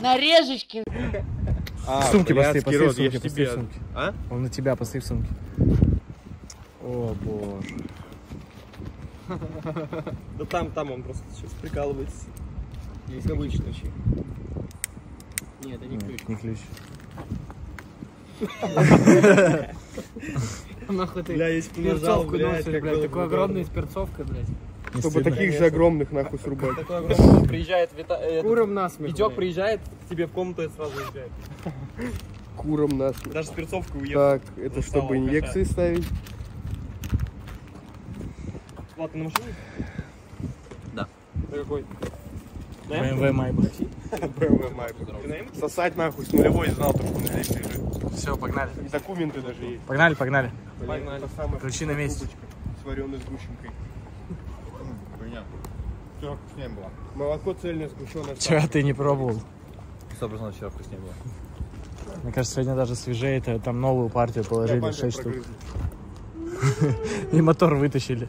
Нарежечки. А, В сумке поставь, блядский поставь в рот, ж поставь тебе- в сумке. А? Он на тебя, поставь в сумке. О, боже. Да там, там он просто сейчас прикалывается. Есть обычно вообще. Нет, это не ключ. Не ключ. Нахуй ты Бля, перцовку блядь, носишь, блядь, такой огромный с перцовкой, блядь. Чтобы таких же огромных нахуй срубать. Такой огромный, приезжает Вита... Куром насмех, Витек приезжает к тебе в комнату и сразу уезжает. Куром насмех. Даже с перцовкой уехал. Так, это чтобы инъекции ставить. Влад, ты на машине? Да. Ты какой? На BMW Майбах. BMW Майбах. На? Сосать нахуй с нулевой знал, то, что здесь лежит. Все, погнали. И документы даже есть. Погнали, погнали. Погнали. Ключи на месте. С вареной сгущенкой. Хуйня. Все, вкуснее было. Молоко цельное, сгущенное. Вчера ты не пробовал. 100% вчера вкуснее было. Мне кажется, сегодня даже свежее. Это там новую партию положили, 6 штук. И мотор вытащили.